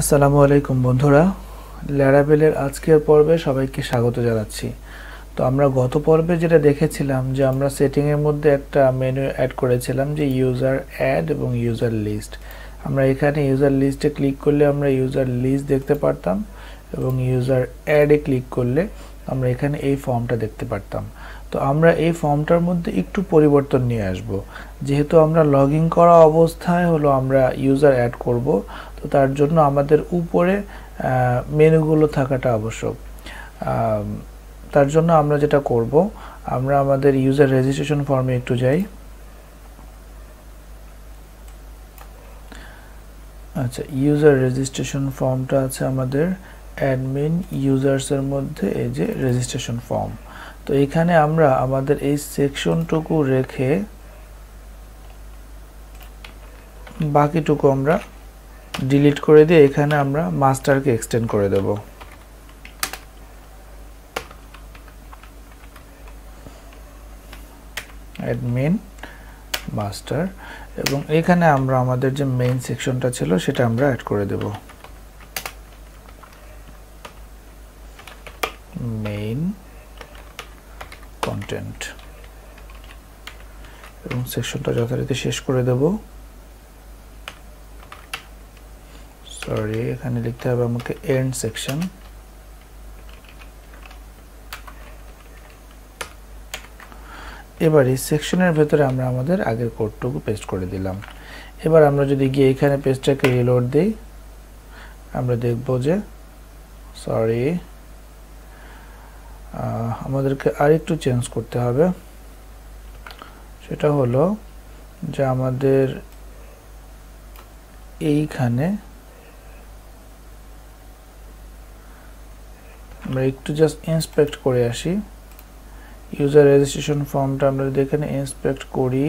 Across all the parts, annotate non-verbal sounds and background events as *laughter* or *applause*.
আসসালামু আলাইকুম বন্ধুরা। ল্যারাবেলের আজকের পর্বে সবাইকে স্বাগত জানাচ্ছি। তো আমরা গত পর্বে যেটা দেখেছিলাম যে আমরা সেটিংয়ের মধ্যে একটা মেনু অ্যাড করেছিলাম যে ইউজার অ্যাড এবং ইউজার লিস্ট আমরা এখানে ইউজার লিস্টে ক্লিক করলে আমরা ইউজার লিস্ট দেখতে পারতাম এবং ইউজার অ্যাডে ক্লিক করলে আমরা এখানে এই ফর্মটা দেখতে পারতাম। তো আমরা এই ফর্মটার মধ্যে একটু পরিবর্তন নিয়ে আসব। যেহেতু আমরা লগ ইন করা অবস্থায় হলো আমরা ইউজার অ্যাড করব তো তার জন্য আমাদের উপরে মেনুগুলো থাকাটা আবশ্যক। তার জন্য আমরা যেটা করব, আমরা আমাদের ইউজার রেজিস্ট্রেশন ফর্মে একটু যাই। আচ্ছা ইউজার রেজিস্ট্রেশন ফর্মটা আছে আমাদের অ্যাডমিন ইউজার্সের মধ্যে, এই যে রেজিস্ট্রেশন ফর্ম তো এখানে আমরা আমাদের এই সেকশনটুকু রেখে বাকিটুকু আমরা ডিলিট করে দিয়ে এখানে আমরা মাস্টারকে এক্সটেন্ড করে দেব। অ্যাডমিন মাস্টার এবং এখানে আমরা আমাদের যে মেইন সেকশনটা ছিল সেটা আমরা অ্যাড করে দেব। মেইন কন্টেন্ট এবং সেকশনটা যথারীতি শেষ করে দেব। সরি এখানে লিখতে হবে আমাকে এন্ড সেকশন এবার এই সেকশনের ভেতরে আমরা আমাদের আগের কোডটুকু পেস্ট করে দিলাম। এবার আমরা যদি গিয়ে এখানে পেজটাকে রিলোড দিই, আমরা দেখব যে সরি আমাদেরকে আরেকটু চেঞ্জ করতে হবে। সেটা হলো যে আমাদের এইখানে আমরা একটু জাস্ট ইন্সপেক্ট করে আসি। ইউজার রেজিস্ট্রেশন ফর্মটা আমরা যদি এখানে ইন্সপেক্ট করি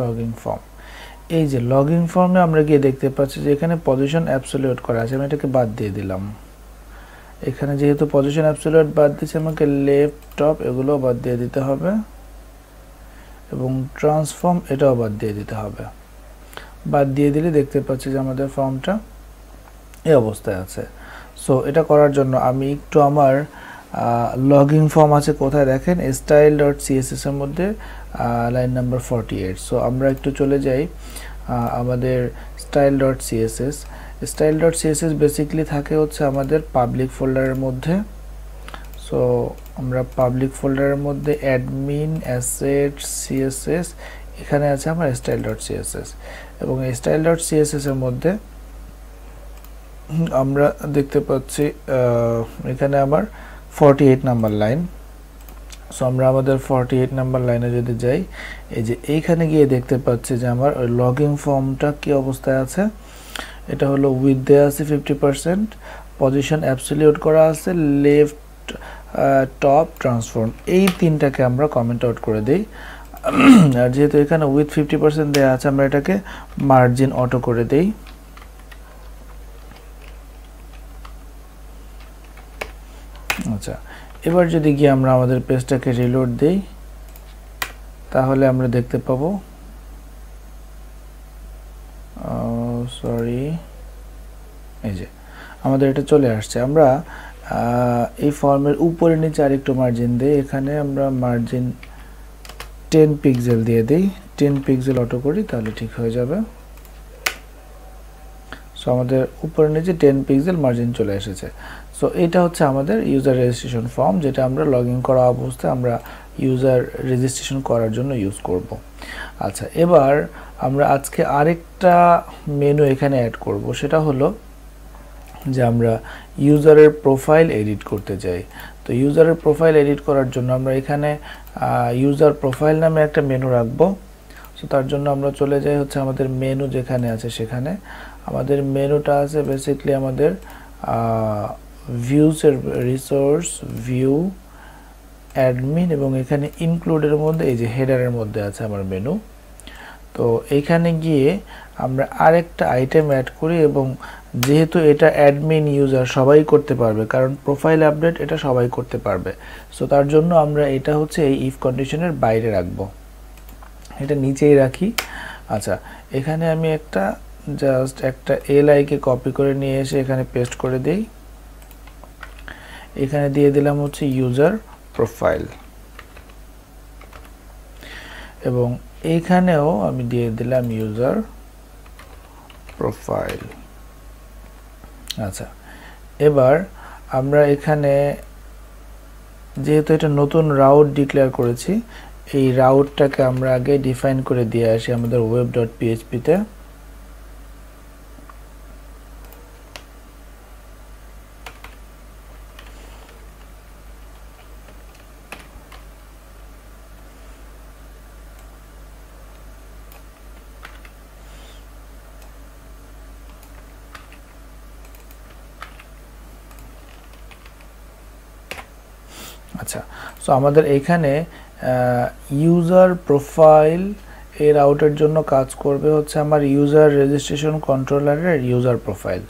লগইন ফর্ম এই যে লগইন ফর্মে আমরা গিয়ে দেখতে পাচ্ছি যে এখানে পজিশন অ্যাবসলিউট করা আছে, আমি এটাকে বাদ দিয়ে দিলাম। এখানে যেহেতু পজিশন অ্যাবসলিউট বাদ দিচ্ছে আমাকে লেফট টপ এগুলো বাদ দিয়ে দিতে হবে। এবং ট্রান্সফর্ম এটাও বাদ দিয়ে দিতে হবে। বাদ দিয়ে দিলে দেখতে পাচ্ছি যে আমাদের ফর্মটা এই অবস্থায় আছে। সো এটা করার জন্য আমি একটু আমার লগইন ফর্ম আছে কোথায় দেখেন? স্টাইল ডট সিএসএস এর মধ্যে line number forty eight so আমরা একটু চলে যাই আমাদের style dot CSS style dot CSS basically থাকে হচ্ছে আমাদের পাবলিক ফোল্ডারের মধ্যে। সো আমরা পাবলিক ফোল্ডারের মধ্যে অ্যাডমিন অ্যাসেট সিএসএস এখানে আছে আমার স্টাইল ডট সিএসএস এবং এই স্টাইল ডট সিএসএস মধ্যে আমরা দেখতে পাচ্ছি এখানে আমার forty eight number line so আমরা আমাদের ফর্টি এইট নাম্বার লাইনে যদি যাই, এই যে এইখানে গিয়ে দেখতে পাচ্ছি যে আমার ওই লগিং ফর্মটা কি অবস্থায় আছে? এটা হলো উইথ দেওয়া আছে ফিফটি পার্সেন্ট পজিশন অ্যাবসলিউট করা আছে লেফট টপ ট্রান্সফর্ম এই তিনটাকে আমরা কমেন্ট আউট করে দিই। আর যেহেতু এখানে উইথ ফিফটি পার্সেন্ট দেওয়া আছে, আমরা এটাকে মার্জিন অটো করে দিই। আচ্ছা এবার যদি গিয়ে আমরা আমাদের পেজটাকে রিলোড দিই, তাহলে আমরা দেখতে পাবো সরি এই যে, আমাদের এটা চলে আসছে। আমরা এই ফর্মের উপরে নিচে আরেকটু মার্জিন দিই। এখানে আমরা মার্জিন টেন পিক্সেল দিয়ে দিই। টেন পিক্সেল অটো করি, তাহলে ঠিক হয়ে যাবে। সো আমাদের উপরে নিচে টেন পিক্সেল মার্জিন চলে এসেছে। সো এটা হচ্ছে আমাদের ইউজার রেজিস্ট্রেশন ফর্ম যেটা আমরা লগ ইন করা অবস্থায় আমরা ইউজার রেজিস্ট্রেশন করার জন্য ইউজ করব। আচ্ছা এবার আমরা আজকে আরেকটা মেনু এখানে অ্যাড করব। সেটা হলো যে আমরা ইউজারের প্রোফাইল এডিট করতে চাই। তো ইউজারের প্রোফাইল এডিট করার জন্য আমরা এখানে ইউজার প্রোফাইল নামে একটা মেনু রাখব। সো তার জন্য আমরা চলে যাই হচ্ছে আমাদের মেনু যেখানে আছে সেখানে। আমাদের মেনুটা আছে বেসিকলি আমাদের ভিউসের রিসোর্স ভিউ অ্যাডমিন এবং এখানে ইনক্লুডের মধ্যে এই যে হেডারের মধ্যে আছে আমার মেনু তো এইখানে গিয়ে আমরা আরেকটা আইটেম অ্যাড করি এবং যেহেতু এটা অ্যাডমিন ইউজার সবাই করতে পারবে, কারণ প্রোফাইল আপডেট এটা সবাই করতে পারবে। সো তার জন্য আমরা এটা হচ্ছে এই ইফ কন্ডিশনের বাইরে রাখব। এটা নিচেই রাখি। আচ্ছা এখানে আমি একটা জাস্ট একটা এলআইকে কপি করে নিয়ে এসে এখানে পেস্ট করে দেই। এখানে দিয়ে দিলাম হচ্ছে ইউজার প্রোফাইল এবং এইখানেও আমি দিয়ে দিলাম ইউজার প্রোফাইল আচ্ছা এবার আমরা এখানে যেহেতু এটা নতুন রাউট ডিক্লেয়ার করেছি, এই রাউটটাকে আমরা আগে ডিফাইন করে দিয়ে আসি আমাদের ওয়েব ডট পিএইচপিতে আচ্ছা সো আমাদের এখানে ইউজার প্রোফাইল এর আউটের জন্য কাজ করবে হচ্ছে আমার ইউজার রেজিস্ট্রেশন কন্ট্রোলারের ইউজার প্রোফাইল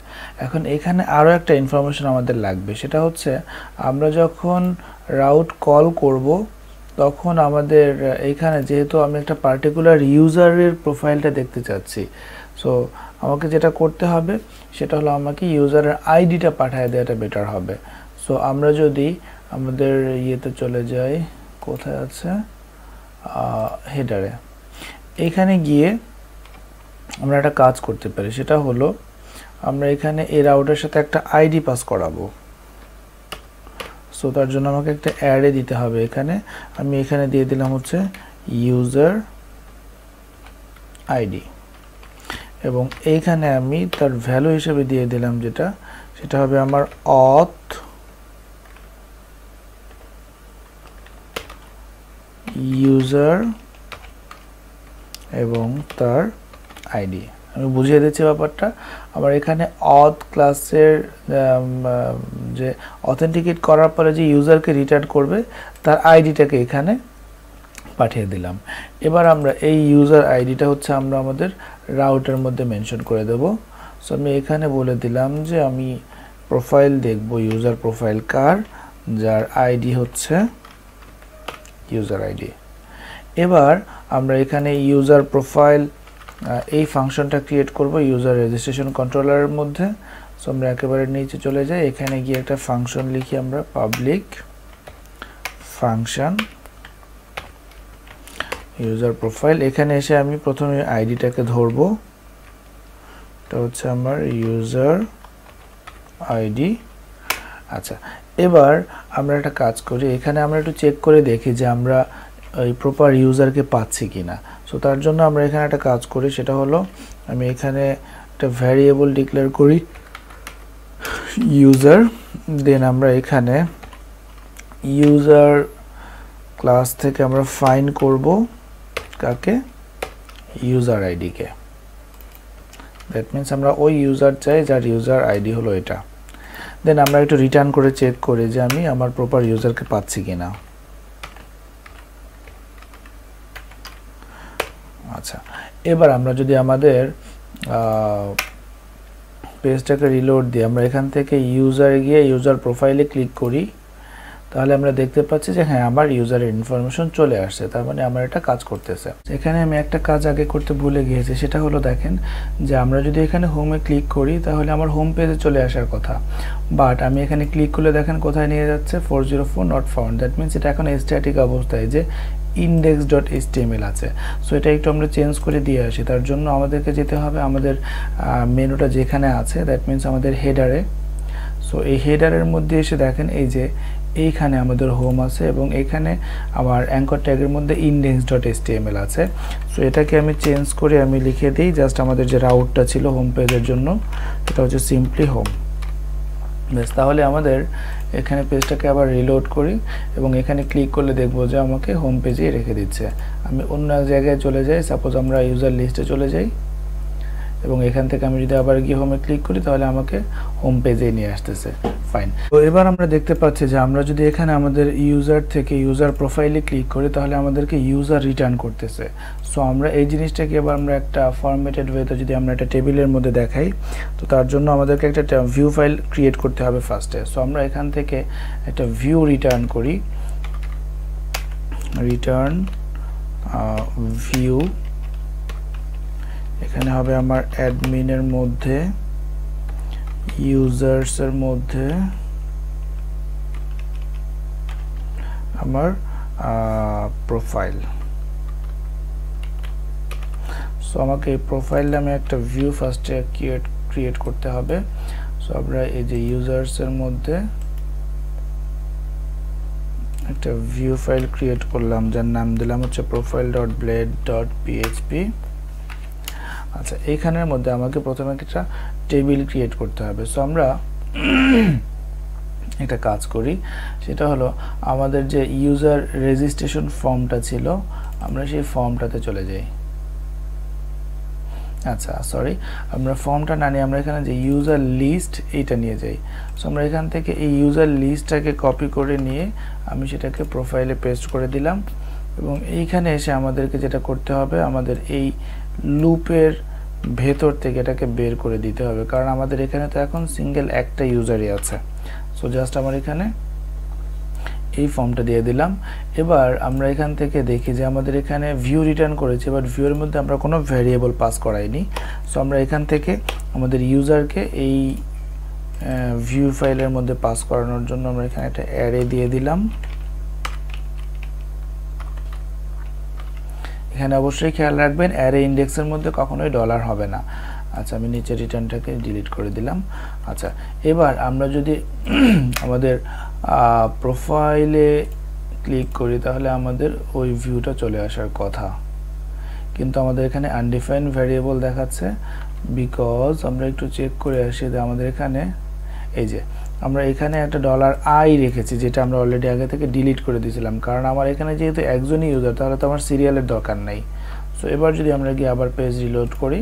এখন এখানে আরও একটা ইনফরমেশন আমাদের লাগবে। সেটা হচ্ছে, আমরা যখন রাউট কল করব, তখন আমাদের এইখানে যেহেতু আমি একটা পার্টিকুলার ইউজারের প্রোফাইলটা দেখতে চাচ্ছি সো আমাকে যেটা করতে হবে, সেটা হলো আমাকে ইউজারের আইডিটা পাঠিয়ে দেওয়াটা বেটার হবে। সো আমরা যদি আমাদের ইয়েতে চলে যাই। কোথায় আছে? হেডারে। এখানে গিয়ে আমরা একটা কাজ করতে পারি। সেটা হলো, আমরা এখানে এই রাউটের সাথে একটা আইডি পাস করাবো। সো তার জন্য আমাকে একটা অ্যাডে দিতে হবে এখানে। আমি এখানে দিয়ে দিলাম হচ্ছে ইউজার আইডি। এবং এইখানে আমি তার ভ্যালু হিসেবে দিয়ে দিলাম যেটা, সেটা হবে আমার অথ ইউজার এবং তার আইডি আমি বুঝিয়ে দিচ্ছি ব্যাপারটা। আবার এখানে অথ ক্লাসের যে অথেন্টিকেট করার পরে যে ইউজারকে রিটার্ন করবে, তার আইডিটাকে এখানে পাঠিয়ে দিলাম। এবার আমরা এই ইউজার আইডিটা হচ্ছে আমরা আমাদের রাউটের মধ্যে মেনশন করে দেব। সো আমি এখানে বলে দিলাম যে আমি প্রোফাইল দেখব ইউজার প্রোফাইল কার, যার আইডি হচ্ছে ইউজার আইডি এবার আমরা এখানে ইউজার প্রোফাইল এই ফাংশনটা ক্রিয়েট করব ইউজার রেজিস্ট্রেশন কন্ট্রোলারের মধ্যে। সো আমরা একেবারে নিচে চলে যাই। এখানে গিয়ে একটা ফাংশন লিখি আমরা পাবলিক ফাংশন ইউজার প্রোফাইল এখানে এসে আমি প্রথমে আইডিটাকে ধরবো। এটা হচ্ছে আমার ইউজার আইডি আচ্ছা এবার আমরা একটা কাজ করি, এখানে আমরা একটু চেক করে দেখি যে আমরা ওই প্রপার ইউজারকে পাচ্ছি কি না সো তার জন্য আমরা এখানে একটা কাজ করি, সেটা হলো আমি এখানে একটা ভ্যারিয়েবল ডিক্লেয়ার করি ইউজার দেন আমরা এখানে ইউজার ক্লাস থেকে আমরা ফাইন করব কাকে? ইউজার আইডিকে দ্যাট মিনস আমরা ওই ইউজার চাই যার ইউজার আইডি হলো এটা। দেন আমরা একটু রিটার্ন করে চেক করি যে আমি আমার প্রপার ইউজারকে পাচ্ছি কি না আচ্ছা এবার আমরা যদি আমাদের পেজটাকে রিলোড দিই, আমরা এখান থেকে ইউজার গিয়ে ইউজার প্রোফাইলে ক্লিক করি। তাহলে আমরা দেখতে পাচ্ছি যে হ্যাঁ আমার ইউজারের ইনফরমেশন চলে আসছে, তার মানে আমার এটা কাজ করতেছে। এখানে আমি একটা কাজ আগে করতে ভুলে গিয়েছি, সেটা হলো দেখেন যে, আমরা যদি এখানে হোমে ক্লিক করি, তাহলে আমার হোম পেজে চলে আসার কথা। বাট আমি এখানে ক্লিক করলে দেখেন কোথায় নিয়ে যাচ্ছে? Four zero four not found that means এটা এখন স্ট্যাটিক অবস্থায় যে ইন্ডেক্স ডট এইচটিএমএল আছে। সো এটা একটু আমরা চেঞ্জ করে দিয়ে আসি। তার জন্য আমাদেরকে যেতে হবে, আমাদের মেনুটা যেখানে আছে দ্যাট মিনস আমাদের হেডারে সো এই হেডারের মধ্যে এসে দেখেন এই যে এইখানে আমাদের হোম আছে এবং এখানে আমার অ্যাঙ্কর ট্যাগের মধ্যে ইন্ডেক্স ডট এসটিএমএল আছে। সো এটাকে আমি চেঞ্জ করে আমি লিখে দিই জাস্ট আমাদের যে রাউটটা ছিল হোম পেজের জন্য এটা হচ্ছে সিম্পলি হোম বেশ তাহলে আমাদের এখানে পেজটাকে আবার রিলোড করি এবং এখানে ক্লিক করলে দেখব যে আমাকে হোম পেজেই রেখে দিচ্ছে। আমি অন্য এক জায়গায় চলে যাই। সাপোজ আমরা ইউজার লিস্টে চলে যাই। এবং এখান থেকে আমি যদি আবার গিয়ে হোমে ক্লিক করি, তাহলে আমাকে হোম পেজে নিয়ে আসতেছে। ফাইন তো এবার আমরা দেখতে পাচ্ছি যে আমরা যদি এখানে আমাদের ইউজার থেকে ইউজার প্রোফাইলে ক্লিক করি, তাহলে আমাদেরকে ইউজার রিটার্ন করতেছে। সো আমরা এই জিনিসটাকে এবার আমরা একটা ফরম্যাটেড ওয়েতে যদি আমরা একটা টেবিলের মধ্যে দেখাই, তো তার জন্য আমাদেরকে একটা ভিউ ফাইল ক্রিয়েট করতে হবে ফার্স্টে সো আমরা এখান থেকে একটা ভিউ রিটার্ন করি। রিটার্ন ভিউ এখানে হবে আমার অ্যাডমিনের মধ্যে, ইউজার্সের মধ্যে, আমার প্রোফাইল। সো আমাকে এই প্রোফাইল নামে একটা ভিউ ফার্স্টে ক্রিয়েট ক্রিয়েট করতে হবে। সো আমরা এই যে ইউজার্সের মধ্যে একটা ভিউ ফাইল ক্রিয়েট করলাম, যার নাম দিলাম হচ্ছে profile dot blade dot PHP আচ্ছা এইখানের মধ্যে আমাকে প্রথমে একটা টেবিল ক্রিয়েট করতে হবে। সো আমরা *clears throat* একটা কাজ করি, সেটা হলো আমাদের যে ইউজার রেজিস্ট্রেশন ফর্মটা ছিল, আমরা সেই ফর্মটাতে চলে যাই। আচ্ছা সরি আমরা ফর্মটা না নিয়ে আমরা এখানে যে ইউজার লিস্ট এইটা নিয়ে যাই। সো আমরা এখান থেকে এই ইউজার লিস্টটাকে কপি করে নিয়ে আমি সেটাকে প্রোফাইলে পেস্ট করে দিলাম এবং এইখানে এসে আমাদেরকে যেটা করতে হবে, আমাদের এই লুপের ভেতর থেকে এটাকে বের করে দিতে হবে। কারণ আমাদের এখানে তো এখন সিঙ্গেল একটা ইউজারই আছে। সো জাস্ট আমার এখানে এই ফর্মটা দিয়ে দিলাম। এবার আমরা এখান থেকে দেখি যে আমাদের এখানে ভিউ রিটার্ন করেছি বাট ভিউয়ের মধ্যে আমরা কোনো ভ্যারিয়েবল পাস করাইনি। সো আমরা এখান থেকে আমাদের ইউজারকে এই ভিউ ফাইলের মধ্যে পাস করানোর জন্য আমরা এখানে একটা অ্যারে দিয়ে দিলাম। এখানে অবশ্যই খেয়াল রাখবেন। অ্যারে ইন্ডেক্সের মধ্যে কখনোই ডলার হবে না। আচ্ছা আমি নিচে রিটার্নটাকে ডিলিট করে দিলাম। আচ্ছা এবার আমরা যদি *clears throat* আমাদের প্রোফাইলে ক্লিক করি, তাহলে আমাদের ওই ভিউটা চলে আসার কথা। কিন্তু আমাদের এখানে আনডিফাইন ভ্যারিয়েবল দেখাচ্ছে। বিকজ আমরা একটু চেক করে আসি আমাদের এখানে, এই যে আমরা এখানে একটা ডলার আই রেখেছি, যেটা আমরা অলরেডি আগে থেকে ডিলিট করে দিয়েছিলাম। কারণ আমার এখানে যেহেতু একজনই ইউজার তাহলে তো আমার সিরিয়ালের দরকার নেই। সো এবার যদি আমরা গিয়ে আবার পেজ রিলোড করি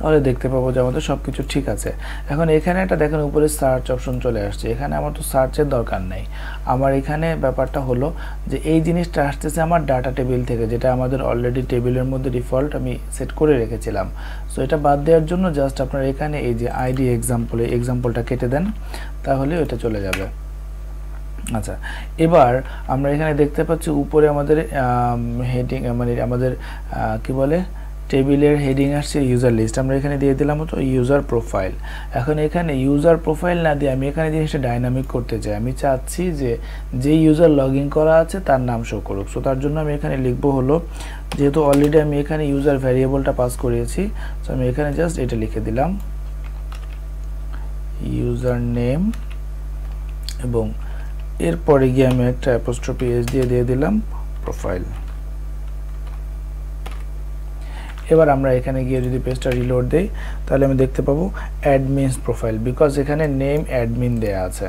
তাহলে দেখতে পাবো যে আমাদের সব কিছু ঠিক আছে। এখন এখানে একটা দেখেন উপরে সার্চ অপশন চলে আসছে। এখানে আমার তো সার্চের দরকার নেই। আমার এখানে ব্যাপারটা হলো যে এই জিনিসটা আসতেছে আমার ডাটা টেবিল থেকে, যেটা আমাদের অলরেডি টেবিলের মধ্যে ডিফল্ট আমি সেট করে রেখেছিলাম। সো এটা বাদ দেওয়ার জন্য জাস্ট আপনার এখানে এই যে আইডি এক্সাম্পলে এক্সাম্পলটা কেটে দেন, তাহলে ওটা চলে যাবে। আচ্ছা এবার আমরা এখানে দেখতে পাচ্ছি উপরে আমাদের হেডিং মানে আমাদের কি বলে টেবিলের হেডিং আসছে ইউজার লিস্ট আমরা এখানে দিয়ে দিলাম তো ইউজার প্রোফাইল এখন এখানে ইউজার প্রোফাইল না দিয়ে আমি এখানে জিনিসটা ডাইনামিক করতে চাই। আমি চাচ্ছি যে যে ইউজার লগ করা আছে তার নাম শো করুক। সো তার জন্য আমি এখানে লিখব হলো, যেহেতু অলরেডি আমি এখানে ইউজার ভ্যারিয়েবলটা পাস করিয়েছি সো আমি এখানে জাস্ট এটা লিখে দিলাম। ইউজার নেম এবং এরপরে গিয়ে আমি একটা অ্যাপোস্ট্রপি এস দিয়ে দিয়ে দিলাম প্রোফাইল এবার আমরা এখানে গিয়ে যদি পেজটা রিলোড দেই, তাহলে আমি দেখতে পাবো অ্যাডমিনস প্রোফাইল বিকজ এখানে নেম অ্যাডমিন দেয়া আছে।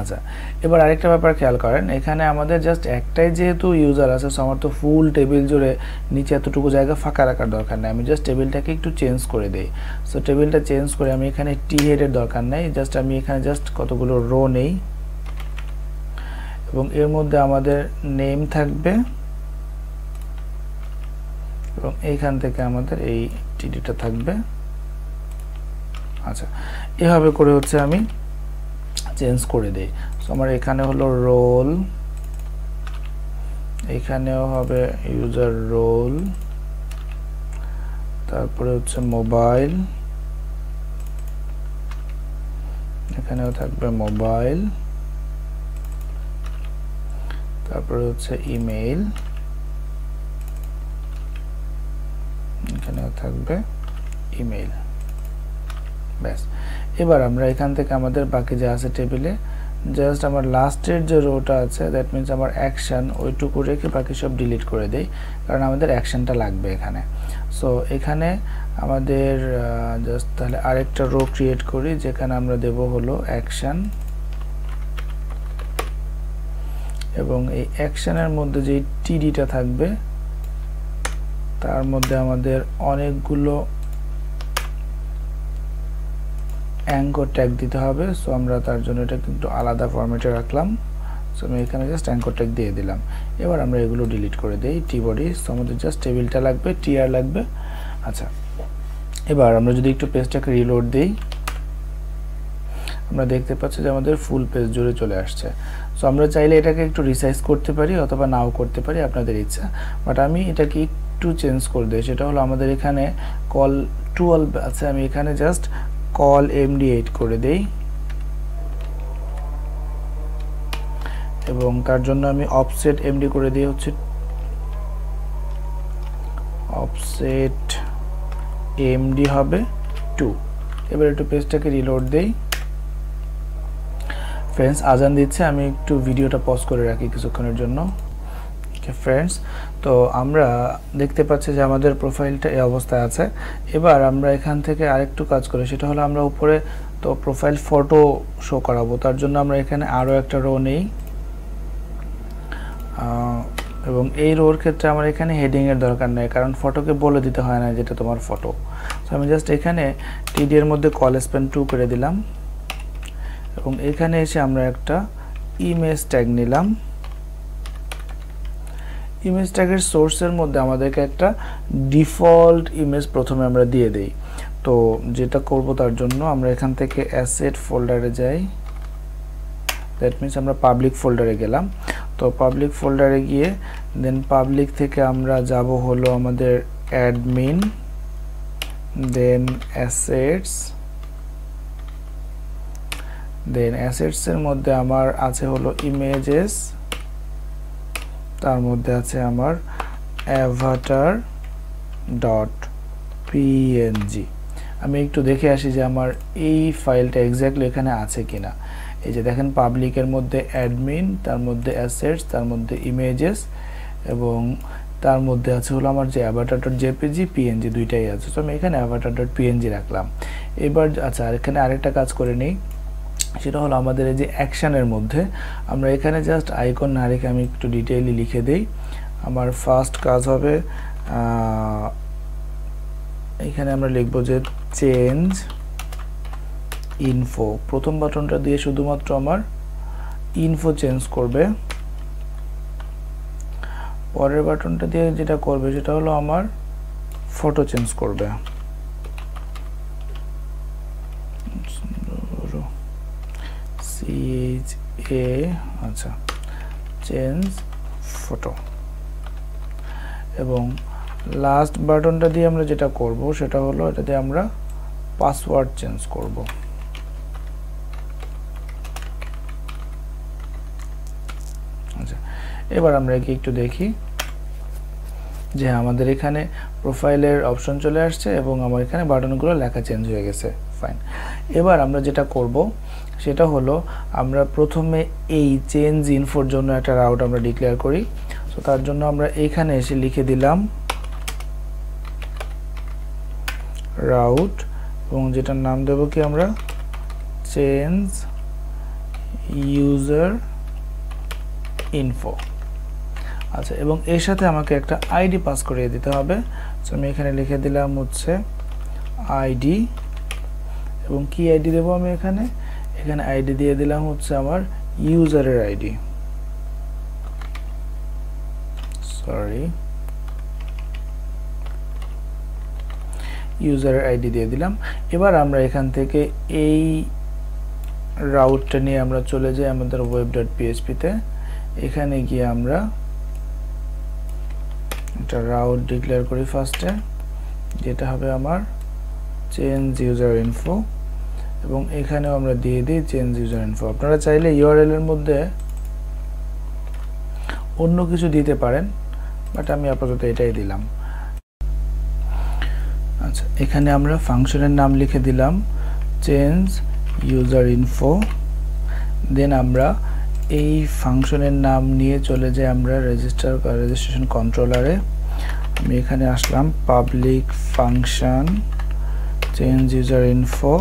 আচ্ছা এবার আরেকটা ব্যাপার খেয়াল করেন, এখানে আমাদের জাস্ট একটাই যেহেতু ইউজার আছে সো আমার তো ফুল টেবিল জুড়ে নিচে এতটুকু জায়গা ফাঁকা রাখার দরকার নেই। আমি জাস্ট টেবিলটাকে একটু চেঞ্জ করে দিই। সো টেবিলটা চেঞ্জ করে আমি এখানে টি হেডের দরকার নেই জাস্ট আমি এখানে জাস্ট কতগুলো রো নেই। এবং এর মধ্যে আমাদের নেম থাকবে। এবং এইখান থেকে আমাদের এই টিডিটা থাকবে। আচ্ছা এভাবে করে হচ্ছে আমি চেঞ্জ করে দেই। সো আমার এখানে হলো রোল, এখানেও হবে ইউজার রোল, তারপরে হচ্ছে মোবাইল, এখানেও থাকবে মোবাইল, তারপরে হচ্ছে ইমেইল। এখানেও থাকবে ইমেইল। ব্যাস। এবার আমরা এখান থেকে আমাদের বাকি যা আছে টেবিলে, জাস্ট আমার লাস্টের যে রোটা আছে দ্যাট মিনস আমার অ্যাকশান ওইটুকু রেখে বাকি সব ডিলিট করে দেই, কারণ আমাদের অ্যাকশানটা লাগবে এখানে। সো এখানে আমাদের জাস্ট তাহলে আরেকটা রো ক্রিয়েট করি, যেখানে আমরা দেব হলো অ্যাকশান এবং এই অ্যাকশানের মধ্যে যে টিডিটা থাকবে তার মধ্যে আমাদের অনেকগুলো অ্যাঙ্কর ট্যাগ দিতে হবে। সো আমরা তার জন্য এটা কিন্তু আলাদা ফরম্যাটে রাখলাম। সো আমি এখানে জাস্ট অ্যাঙ্কর ট্যাগ দিয়ে দিলাম। এবার আমরা এগুলো ডিলিট করে দিই। টি বডি সো আমাদের জাস্ট টেবিলটা লাগবে টিআর লাগবে। আচ্ছা এবার আমরা যদি একটু পেজটাকে রিলোড দিই, আমরা দেখতে পাচ্ছি যে আমাদের ফুল পেজ জুড়ে চলে আসছে। সো আমরা চাইলে এটাকে একটু রিসাইজ করতে পারি অথবা নাও করতে পারি, আপনাদের ইচ্ছা। বাট আমি এটাকে একটু চেঞ্জ করে দিই সেটা হলো আমাদের এখানে কল টুয়েলভ আছে। আমি এখানে জাস্ট কল এমডি এইট করে দেই। এবং তার জন্য আমি অফসেট এমডি করে দিই হচ্ছে অফসেট এমডি হবে টু এবার একটু পেজটাকে রিলোড দেই। ফ্রেন্ডস আজান দিচ্ছে। আমি একটু ভিডিওটা পজ করে রাখি কিছুক্ষণের জন্য। ওকে ফ্রেন্ডস তো আমরা দেখতে পাচ্ছি যে আমাদের প্রোফাইলটা এই অবস্থায় আছে। এবার আমরা এখান থেকে আরেকটু কাজ করি, সেটা হলো আমরা উপরে তো প্রোফাইল ফটো শো করাবো। তার জন্য আমরা এখানে আরও একটা রো নেই। এবং এই রোর ক্ষেত্রে আমার এখানে হেডিংয়ের দরকার নেই, কারণ ফটোকে বলে দিতে হয় না যেটা তোমার ফটো তো আমি জাস্ট এখানে টিডি মধ্যে কল স্পেন টু করে দিলাম। এবং এখানে এসে আমরা একটা ইমেজ ট্যাগ নিলাম। ইমেজ ট্যাগের সোর্সের মধ্যে আমাদেরকে একটা ডিফল্ট ইমেজ প্রথমে আমরা দিয়ে দেই। তো যেটা করব তার জন্য আমরা এখান থেকে অ্যাসেট ফোল্ডারে যাই। দ্যাট মিনস আমরা পাবলিক ফোল্ডারে গেলাম। তো পাবলিক ফোল্ডারে গিয়ে দেন পাবলিক থেকে আমরা যাব হলো আমাদের অ্যাডমিন দেন অ্যাসেটস দেন অ্যাসেটসের মধ্যে আমার আছে হলো ইমেজেস তার মধ্যে আছে আমার অ্যাভাটার ডট পিএনজি আমি একটু দেখে আসি যে আমার এই ফাইলটা এক্স্যাক্টলি এখানে আছে কিনা। এই যে দেখেন পাবলিকের মধ্যে অ্যাডমিন তার মধ্যে অ্যাসেটস তার মধ্যে ইমেজেস এবং তার মধ্যে আছে হলো আমার যে অ্যাভাটার ডট জেপিজি পিএনজি দুইটাই আছে। তো আমি এখানে অ্যাভাটার ডট পিএনজি রাখলাম। এবার আচ্ছা এখানে আরেকটা কাজ করে নিই। সেটা হলো আমাদের এই যে অ্যাকশানের মধ্যে। আমরা এখানে জাস্ট আইকন না রেখে আমি একটু ডিটেইলি লিখে দেই। আমার ফার্স্ট কাজ হবে এখানে আমরা লিখব যে চেঞ্জ ইনফো প্রথম বাটনটা দিয়ে শুধুমাত্র আমার ইনফো চেঞ্জ করবে। পরের বাটনটা দিয়ে যেটা করবে সেটা হলো আমার ফটো চেঞ্জ করবে। সিএইচ এ আচ্ছা চেঞ্জ ফটো এবং লাস্ট বাটনটা দিয়ে আমরা যেটা করব সেটা হলো এটা দিয়ে আমরা পাসওয়ার্ড চেঞ্জ করব। আচ্ছা এবার আমরা কি একটু দেখি যে আমাদের এখানে প্রোফাইলের অপশন চলে আসছে এবং আমার এখানে বাটনগুলো লেখা চেঞ্জ হয়ে গেছে। ফাইন এবার আমরা যেটা করব সেটা হলো, আমরা প্রথমে এই চেঞ্জ ইনফোর জন্য একটা রাউট আমরা ডিক্লেয়ার করি। তো তার জন্য আমরা এখানে এসে লিখে দিলাম রাউট এবং যেটার নাম দেব কি আমরা? চেঞ্জ ইউজার ইনফো আচ্ছা এবং এর সাথে আমাকে একটা আইডি পাস করিয়ে দিতে হবে। তো আমি এখানে লিখে দিলাম হচ্ছে আইডি এবং কি আইডি দেবো আমি এখানে? এখানে আইডি দিয়ে দিলাম হচ্ছে আমার ইউজারের আইডি। সরি। ইউজারের আইডি দিয়ে দিলাম। এবার আমরা এখান থেকে এই রাউটটা নিয়ে আমরা চলে যাই আমাদের ওয়েব ডট পিএইচপিতে এখানে গিয়ে আমরা একটা রাউট ডিক্লেয়ার করি ফার্স্টে। যেটা হবে আমার চেঞ্জ ইউজার ইনফো এবং এখানেও আমরা দিয়ে দিই চেঞ্জ ইউজার ইনফো আপনারা চাইলে ইউআরএল এর মধ্যে অন্য কিছু দিতে পারেন বাট আমি আপাতত এটাই দিলাম। আচ্ছা এখানে আমরা ফাংশনের নাম লিখে দিলাম চেঞ্জ ইউজার ইনফো দেন আমরা এই ফাংশনের নাম নিয়ে চলে যাই আমরা রেজিস্টার রেজিস্ট্রেশন কন্ট্রোলারে আমি এখানে আসলাম public function change user info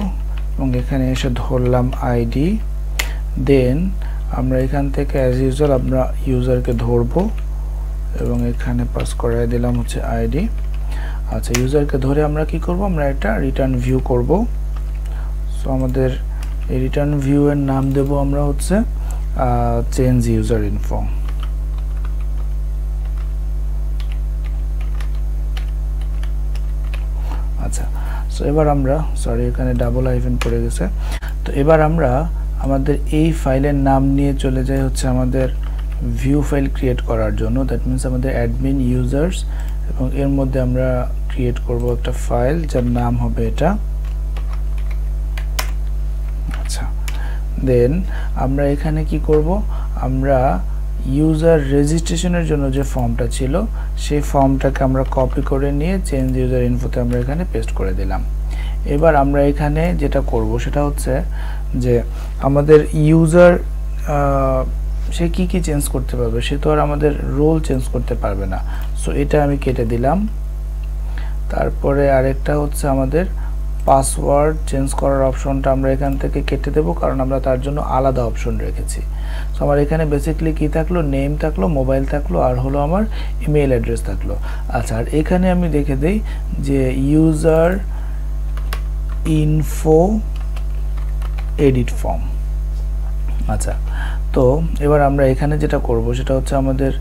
এবং এখানে এসে ধরলাম আইডি দেন আমরা এখান থেকে অ্যাজ ইউজুয়াল আমরা ইউজারকে ধরবো এবং এখানে পাস করাই দিলাম হচ্ছে আইডি আচ্ছা ইউজারকে ধরে আমরা কি করব? আমরা একটা রিটার্ন ভিউ করব। সো আমাদের এই রিটার্ন ভিউ এর নাম দেব আমরা হচ্ছে চেঞ্জ ইউজার ইনফো আচ্ছা সো এবার আমরা সরি এখানে ডাবল হাইফেন পড়ে গেছে। তো এবার আমরা আমাদের এই ফাইলের নাম নিয়ে চলে যাই হচ্ছে আমাদের ভিউ ফাইল ক্রিয়েট করার জন্য। দ্যাট মিনস আমাদের অ্যাডমিন ইউজার্স এবং এর মধ্যে আমরা ক্রিয়েট করব একটা ফাইল যার নাম হবে এটা। আচ্ছা দেন আমরা এখানে কি করব? আমরা ইউজার রেজিস্ট্রেশনের জন্য যে ফর্মটা ছিল, সেই ফর্মটাকে আমরা কপি করে নিয়ে চেঞ্জ ইউজার ইনফোতে আমরা এখানে পেস্ট করে দিলাম। এবার আমরা এখানে যেটা করব সেটা হচ্ছে যে আমাদের ইউজার সে কি কি চেঞ্জ করতে পারবে, সে তো আর আমাদের রোল চেঞ্জ করতে পারবে না। সো এটা আমি কেটে দিলাম। তারপরে আরেকটা হচ্ছে আমাদের পাসওয়ার্ড চেঞ্জ করার অপশনটা আমরা এখান থেকে কেটে দেব, কারণ আমরা তার জন্য আলাদা অপশন রেখেছি। সো আমার এখানে বেসিক্যালি কি থাকল? নেম থাকল মোবাইল থাকল, আর হলো আমার ইমেল অ্যাড্রেস থাকল। আচ্ছা আর এখানে আমি দেখে দেই যে ইউজার ইনফো এডিট ফর্ম আচ্ছা তো এবার আমরা এখানে যেটা করব, সেটা হচ্ছে আমাদের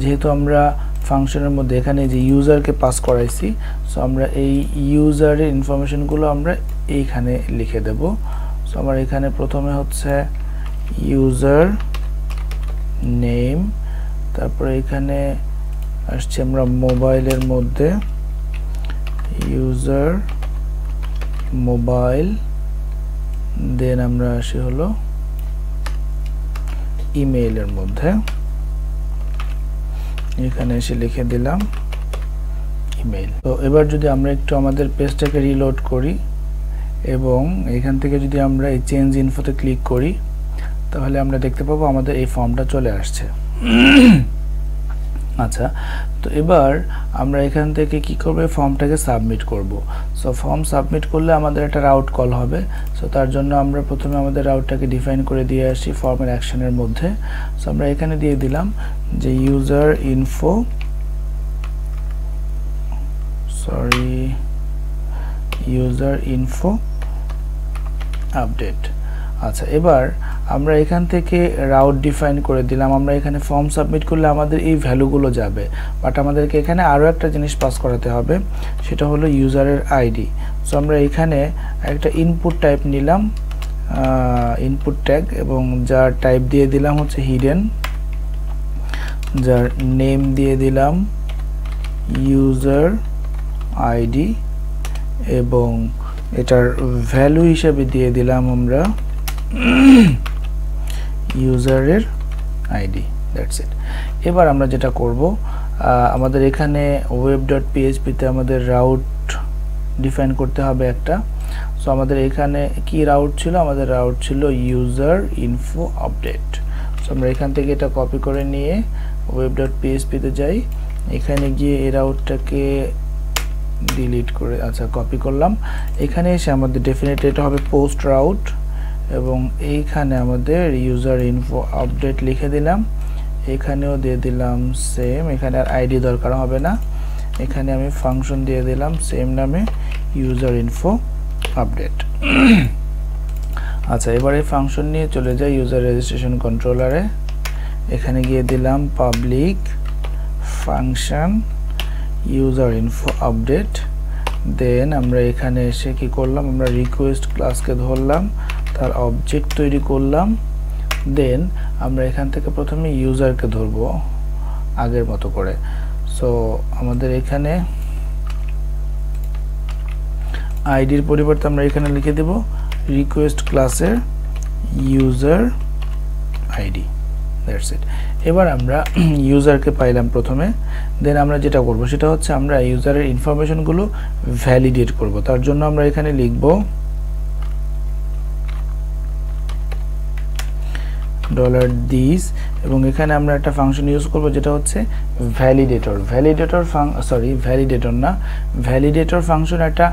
যেহেতু আমরা ফাংশনের মধ্যে এখানে যে ইউজারকে পাস করাইছি সো আমরা এই ইউজারের ইনফরমেশনগুলো আমরা এইখানে লিখে দেব। সো আমার এখানে প্রথমে হচ্ছে ইউজার নেম তারপরে এখানে আসছে আমরা মোবাইলের মধ্যে ইউজার মোবাইল দেন আমরা আসি হলো ইমেইলের মধ্যে। এখানে এসে লিখে দিলাম ইমেইল তো এবার যদি আমরা একটু আমাদের পেজটাকে রিলোড করি, এবং এখান থেকে যদি আমরা এই চেঞ্জ ইনফোতে ক্লিক করি তাহলে আমরা দেখতে পাবো আমাদের এই ফর্মটা চলে আসছে। আচ্ছা তো এবার আমরা এখান থেকে কি করব? ফর্মটাকে সাবমিট করব। সো ফর্ম সাবমিট করলে আমাদের একটা রাউট কল হবে। সো তার জন্য আমরা প্রথমে আমাদের রাউটটাকে ডিফাইন করে দিয়ে আসি ফর্মের অ্যাকশনের মধ্যে। সো আমরা এখানে দিয়ে দিলাম যে user info sorry user info update আচ্ছা এবার আমরা এখান থেকে রাউট ডিফাইন করে দিলাম। আমরা এখানে ফর্ম সাবমিট করলে আমাদের এই ভ্যালুগুলো যাবে। বাট আমাদেরকে এখানে আরও একটা জিনিস পাস করাতে হবে, সেটা হলো ইউজারের আইডি সো আমরা এখানে একটা ইনপুট টাইপ নিলাম ইনপুট ট্যাগ এবং যার টাইপ দিয়ে দিলাম হচ্ছে হিডেন যার নেম দিয়ে দিলাম ইউজার আইডি এবং এটার ভ্যালু হিসেবে দিয়ে দিলাম আমরা ইউজারের আইডি দ্যাটস ইট এবার আমরা যেটা করব আমাদের এখানে ওয়েব ডট পিএইচপিতে আমাদের রাউট ডিফাইন করতে হবে একটা। সো আমাদের এখানে কি রাউট ছিল? আমাদের রাউট ছিল ইউজার ইনফো আপডেট সো আমরা এখান থেকে এটা কপি করে নিয়ে ওয়েব ডট পিএইচপিতে যাই। এখানে গিয়ে এই রাউটটাকে ডিলিট করে আচ্ছা কপি করলাম। এখানে এসে আমাদের ডেফিনেটলি এটা হবে পোস্ট রাউট এবং এইখানে আমাদের ইউজার ইনফো আপডেট লিখে দিলাম। এখানেও দিয়ে দিলাম সেম এখানে আর আইডি দরকার হবে না। এখানে আমি ফাংশন দিয়ে দিলাম সেম নামে ইউজার ইনফো আপডেট আচ্ছা এবারে ফাংশন নিয়ে চলে যাই ইউজার রেজিস্ট্রেশন কন্ট্রোলারে এখানে গিয়ে দিলাম public function user info update then আমরা এখানে এসে কি করলাম? আমরা রিকোয়েস্ট ক্লাসকে ধরলাম। তার অবজেক্ট তৈরি করলাম দেন আমরা এখান থেকে প্রথমে ইউজারকে ধরব, আগের মতো করে। সো আমাদের এখানে আইডির পরিবর্তে আমরা এখানে লিখে দেব রিকোয়েস্ট ক্লাসের ইউজার আইডি দ্যাটস ইট এবার আমরা *clears throat* ইউজারকে পাইলাম প্রথমে দেন আমরা যেটা করব সেটা হচ্ছে আমরা ইউজারের ইনফরমেশনগুলো ভ্যালিডেট করব। তার জন্য আমরা এখানে লিখব ডলার দিস এবং এখানে আমরা একটা ফাংশন ইউজ করব, যেটা হচ্ছে ভ্যালিডেটর ভ্যালিডেটর সরি ভ্যালিডেটর না। ভ্যালিডেটর ফাংশন একটা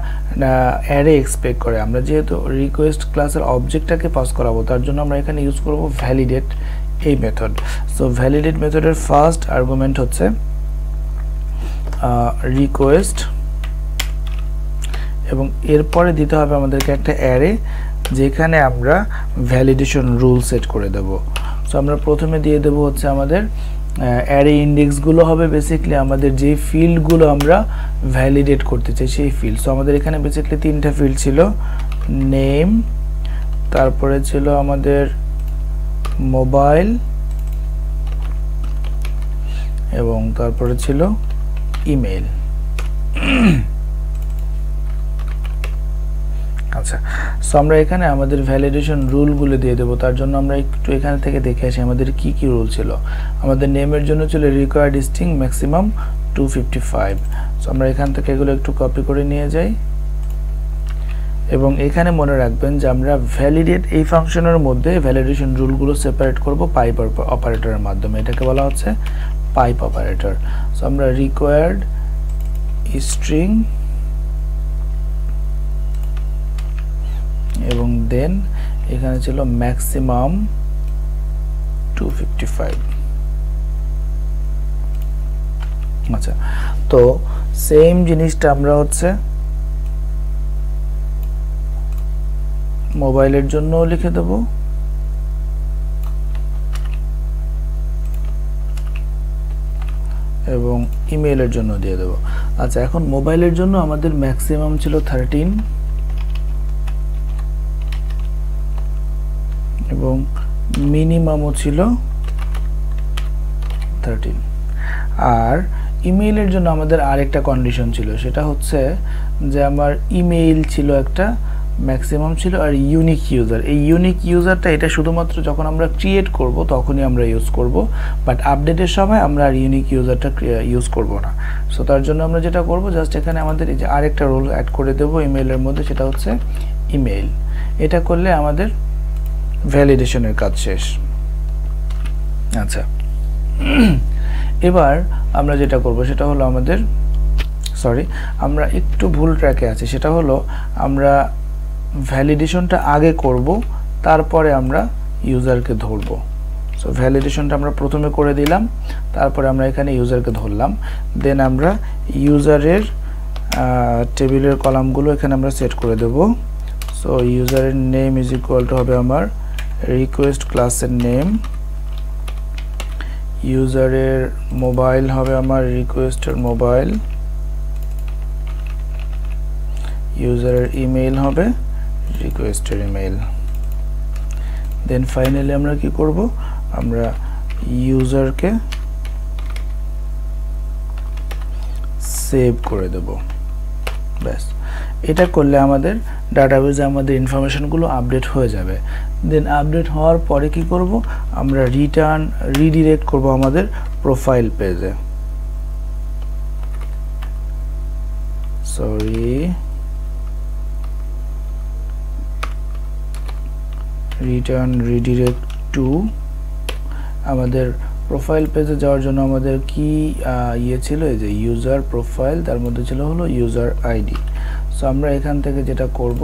অ্যারে এক্সপেক্ট করে। আমরা যেহেতু রিকোয়েস্ট ক্লাসের অবজেক্টটাকে পাস করাবো, তার জন্য আমরা এখানে ইউজ করব ভ্যালিডেট এই মেথড সো ভ্যালিডেট মেথডের ফার্স্ট আর্গুমেন্ট হচ্ছে রিকোয়েস্ট এবং এরপরে দিতে হবে আমাদেরকে একটা অ্যারে যেখানে আমরা ভ্যালিডেশন রুল সেট করে দেব। সো আমরা প্রথমে দিয়ে দেব হচ্ছে আমাদের অ্যারে ইন্ডেক্সগুলো হবে বেসিকলি আমাদের যে ফিল্ডগুলো আমরা ভ্যালিডেট করতে চাই সেই ফিল্ড সো আমাদের এখানে বেসিকলি তিনটা ফিল্ড ছিল নেম তারপরে ছিল আমাদের মোবাইল এবং তারপরে ছিল ইমেল আচ্ছা। সো আমরা এখানে আমাদের ভ্যালিডেশন রুলগুলো দিয়ে দেবো। তার জন্য আমরা একটু এখানে থেকে দেখে আসি আমাদের কি কি রুল ছিল। আমাদের নেমের জন্য ছিল required string maximum two fifty five so আমরা এখান থেকে এগুলো একটু কপি করে নিয়ে যাই। এবং এখানে মনে রাখবেন যে আমরা ভ্যালিডেট এই ফাংশনের মধ্যে ভ্যালিডেশন রুলগুলো সেপারেট করব পাইপ অপারেটরের মাধ্যমে। এটাকে বলা হচ্ছে পাইপ অপারেটর সো আমরা রিকোয়ার্ড স্ট্রিং এবং দেন এখানে ছিল ম্যাক্সিমাম টু আচ্ছা তো সেম জিনিসটা আমরা হচ্ছে মোবাইলের জন্য লিখে দেব। এবং ইমেলের জন্য দিয়ে দেব। আচ্ছা এখন মোবাইলের জন্য আমাদের ম্যাক্সিমাম ছিল থার্টিন এবং মিনিমামও ছিল থার্টিন আর ইমেইলের জন্য আমাদের আরেকটা কন্ডিশন ছিল, সেটা হচ্ছে যে আমার ইমেইল ছিল একটা ম্যাক্সিমাম ছিল আর ইউনিক ইউজার এই ইউনিক ইউজারটা এটা শুধুমাত্র যখন আমরা ক্রিয়েট করব, তখনই আমরা ইউজ করব বাট আপডেটের সময় আমরা আর ইউনিক ইউজারটা ইউজ করব না। সো তার জন্য আমরা যেটা করব জাস্ট এখানে আমাদের এই যে আরেকটা রোল অ্যাড করে দেবো ইমেইলের মধ্যে, সেটা হচ্ছে ইমেইল এটা করলে আমাদের ভ্যালিডেশনের কাজ শেষ। আচ্ছা। এবার আমরা যেটা করব, সেটা হলো আমাদের সরি আমরা একটু ভুল ট্র্যাকে আছি। সেটা হলো আমরা ভ্যালিডেশনটা আগে করব, তারপরে আমরা ইউজারকে ধরব। সো ভ্যালিডেশনটা আমরা প্রথমে করে দিলাম, তারপরে আমরা এখানে ইউজারকে ধরলাম। দেন আমরা ইউজারের টেবিলের কলামগুলো এখানে আমরা সেট করে দেব। সো ইউজারের নেম ইজ ইকুয়াল টু হবে আমার রিকোয়েস্ট ক্লাসের নেম ইউজারের মোবাইল হবে আমার রিকোয়েস্টের মোবাইল ইউজারের ইমেইল হবে রিকোয়েস্টের ইমেইল দেন ফাইনালি আমরা কি করব? আমরা ইউজারকে সেভ করে দেব। ব্যাস। এটা করলে আমাদের ডাটাবেজে আমাদের ইনফরমেশনগুলো আপডেট হয়ে যাবে। দেন আপডেট হওয়ার পরে কি করব? আমরা রিটার্ন রিডিরেক্ট করব আমাদের প্রোফাইল পেজে সরি রিটার্ন রিডিরেক্ট টু আমাদের প্রোফাইল পেজে যাওয়ার জন্য আমাদের কি ইয়ে ছিল? এই যে ইউজার প্রোফাইল তার মধ্যে ছিল হলো ইউজার আইডি সো আমরা এখান থেকে যেটা করব,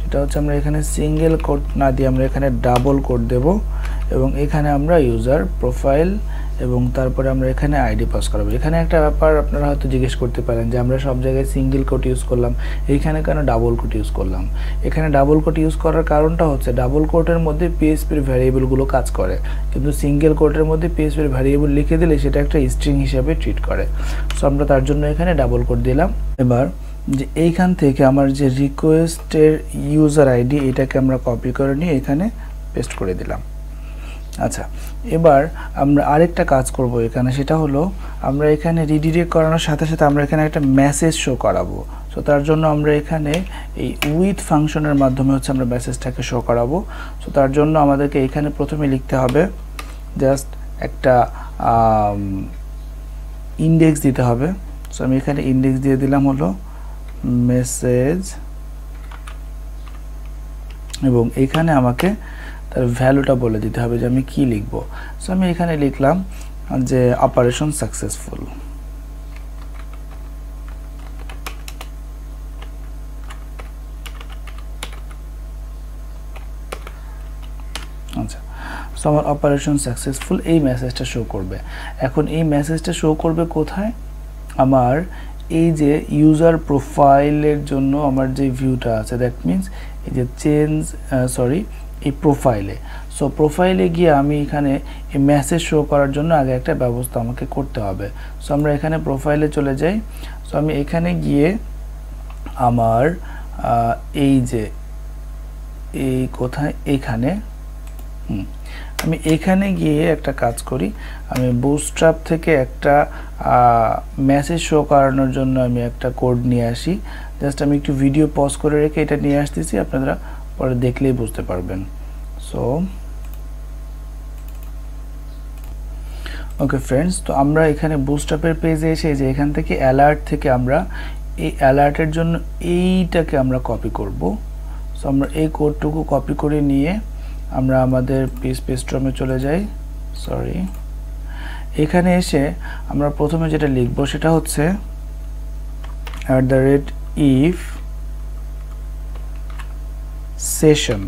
সেটা হচ্ছে আমরা এখানে সিঙ্গেল কোড না দিয়ে আমরা এখানে ডাবল কোড দেব এবং এখানে আমরা ইউজার প্রোফাইল এবং তারপরে আমরা এখানে আইডি পাস করাবো। এখানে একটা ব্যাপার আপনারা হয়তো জিজ্ঞেস করতে পারেন যে আমরা সব জায়গায় সিঙ্গেল কোড ইউজ করলাম, এইখানে কেন ডাবল কোড ইউজ করলাম? এখানে ডাবল কোড ইউজ করার কারণটা হচ্ছে ডাবল কোডের মধ্যে পিএসপির ভ্যারিয়েবলগুলো কাজ করে, কিন্তু সিঙ্গেল কোডের মধ্যে পিএসপির ভ্যারিয়েবল লিখে দিলে সেটা একটা স্ট্রিং হিসাবে ট্রিট করে। সো আমরা তার জন্য এখানে ডাবল কোড দিলাম। এবার যে এইখান থেকে আমার যে রিকোয়েস্টের ইউজার আইডি এটাকে আমরা কপি করে নিয়ে এখানে পেস্ট করে দিলাম। আচ্ছা এবার আমরা আরেকটা কাজ করব এখানে, সেটা হলো আমরা এখানে রিডিরেক্ট করানোর সাথে সাথে আমরা এখানে একটা মেসেজ শো করাবো। সো তার জন্য আমরা এখানে এই উইথ ফাংশনের মাধ্যমে হচ্ছে আমরা মেসেজটাকে শো করাবো। সো তার জন্য আমাদেরকে এখানে প্রথমে লিখতে হবে জাস্ট একটা ইন্ডেক্স দিতে হবে। সো আমি এখানে ইন্ডেক্স দিয়ে দিলাম হলো মেসেজ এবং এখানে আমাকে তার ভ্যালুটা বলে দিতে হবে যে আমি কি লিখব। সো আমি এখানে লিখলাম যে অপারেশন সাকসেসফুল আচ্ছা। সো আমার অপারেশন সাকসেসফুল এই মেসেজটা শো করবে। এখন এই মেসেজটা শো করবে কোথায়? আমার এই যে ইউজার প্রোফাইলের জন্য আমার যে ভিউটা আছে দ্যাট মিন্স এই যে চেঞ্জ সরি এই প্রোফাইলে সো প্রোফাইলে গিয়ে আমি এখানে এই মেসেজ শো করার জন্য আগে একটা ব্যবস্থা আমাকে করতে হবে। সো আমরা এখানে প্রোফাইলে চলে যাই। সো আমি এখানে গিয়ে আমার এই যে, এই কোথায়? এইখানে হুম আমি এখানে গিয়ে একটা কাজ করি। আমি বুস্ট্রাপ থেকে একটা মেসেজ শো করানোর জন্য আমি একটা কোড নিয়ে আসি। জাস্ট আমি একটু ভিডিও পজ করে রেখে এটা নিয়ে আসতেছি, আপনারা পরে দেখলেই বুঝতে পারবেন। সো ওকে ফ্রেন্ডস তো আমরা এখানে বুস্টআপের পেজে এসে যে এখান থেকে অ্যালার্ট থেকে আমরা এই অ্যালার্টের জন্য এইটাকে আমরা কপি করব। সো আমরা এই কোডটুকু কপি করে নিয়ে আমরা আমাদের পিস পেস্ট্রমে চলে যাই। সরি এখানে এসে আমরা প্রথমে যেটা লিখব সেটা হচ্ছে at the rate if session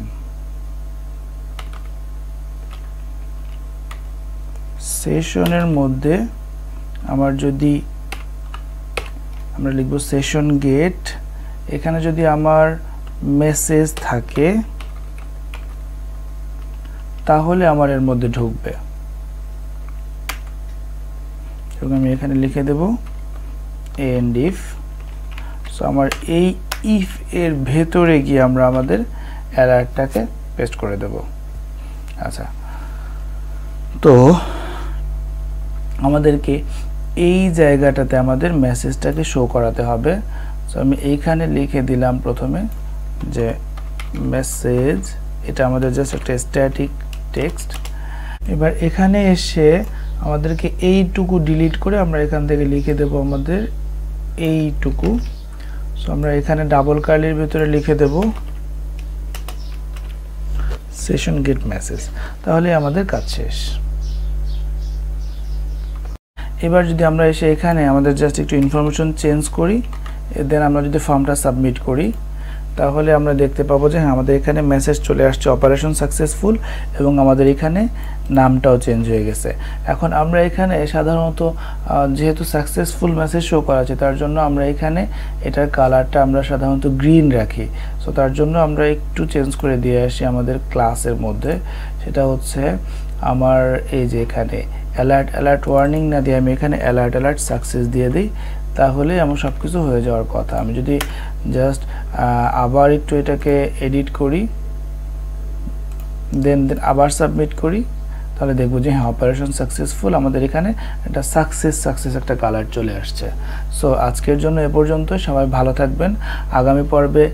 সেশনের মধ্যে আমার যদি, আমরা লিখব সেশন গেট এখানে যদি আমার মেসেজ থাকে তাহলে আমার এর মধ্যে ঢুকবে। আমি এখানে লিখে দেব এন্ড ইফ সো আমার এই ইফ এর ভেতরে গিয়ে আমরা আমাদের অ্যালার্টটাকে পেস্ট করে দেব। আচ্ছা। তো, আমাদেরকে এই জায়গাটাতে আমাদের মেসেজটাকে শো করাতে হবে। সো আমি এইখানে লিখে দিলাম প্রথমে যে, মেসেজ, এটা আমাদের জাস্ট একটা স্ট্যাটিক টেক্সট এবার এখানে এসে আমাদেরকে এইটুকু ডিলিট করে আমরা এখান থেকে লিখে দেব আমাদের এইটুকু। সো আমরা এখানে ডাবল কার্লির ভিতরে লিখে দেব সেশন গেট মেসেজ তাহলে আমাদের কাজ শেষ। এবার যদি আমরা এসে এখানে আমাদের জাস্ট একটু ইনফরমেশন চেঞ্জ করি দেন আমরা যদি ফর্মটা সাবমিট করি তাহলে আমরা দেখতে পাবো যে হ্যাঁ আমাদের এখানে মেসেজ চলে আসছে অপারেশন সাকসেসফুল এবং আমাদের এখানে নামটাও চেঞ্জ হয়ে গেছে। এখন আমরা এখানে সাধারণত যেহেতু সাকসেসফুল মেসেজ শো করা আছে, তার জন্য আমরা এখানে এটার কালারটা আমরা সাধারণত গ্রিন রাখি। সো তার জন্য আমরা একটু চেঞ্জ করে দিয়ে আসি আমাদের ক্লাসের মধ্যে। সেটা হচ্ছে আমার এই যে এখানে অ্যালার্ট অ্যালার্ট ওয়ার্নিং না দিয়ে আমি এখানে অ্যালার্ট অ্যালার্ট সাকসেস দিয়ে দিই। তাহলে আমার সব কিছু হয়ে যাওয়ার কথা। আমি যদি জাস্ট আবার একটু এটাকে এডিট করি দেন দেন আবার সাবমিট করি, তাহলে দেখব যে হ্যাঁ অপারেশন সাকসেসফুল আমাদের এখানে একটা সাকসেস সাকসেস একটা কালার চলে আসছে। সো আজকের জন্য এ পর্যন্ত, সবাই ভালো থাকবেন। আগামী পর্বে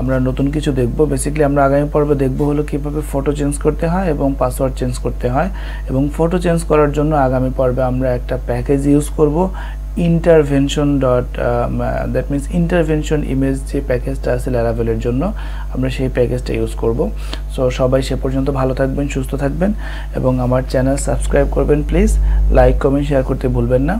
আমরা নতুন কিছু দেখব। বেসিক্যালি আমরা আগামী পর্বে দেখব হলো কীভাবে ফটো চেঞ্জ করতে হয় এবং পাসওয়ার্ড চেঞ্জ করতে হয়। এবং ফটো চেঞ্জ করার জন্য আগামী পর্বে আমরা একটা প্যাকেজ ইউজ করব। Intervention dot that means intervention image যে প্যাকেজটা আছে ল্যারাভেলের জন্য, আমরা সেই প্যাকেজটা ইউজ করব। সো সবাই সে পর্যন্ত ভালো থাকবেন, সুস্থ থাকবেন এবং আমার চ্যানেল সাবস্ক্রাইব করবেন প্লিজ লাইক কমেন্ট শেয়ার করতে ভুলবেন না।